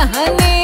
रहने